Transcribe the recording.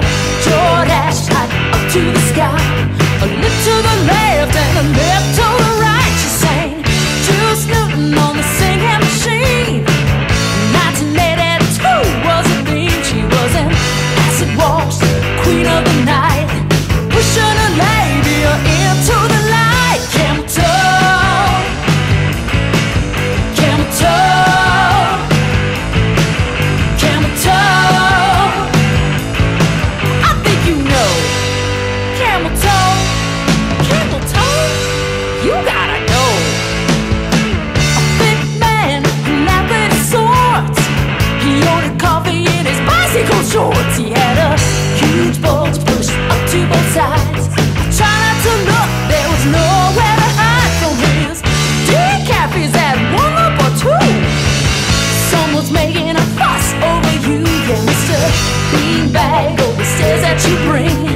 yeah. you gotta go. A man, he ordered coffee in his bicycle shorts. He had a huge up to both sides. Try not to look, there was nowhere to hide from his one up or two. Someone's making a fuss over you, yeah, Mr. Beanbag always says that you bring.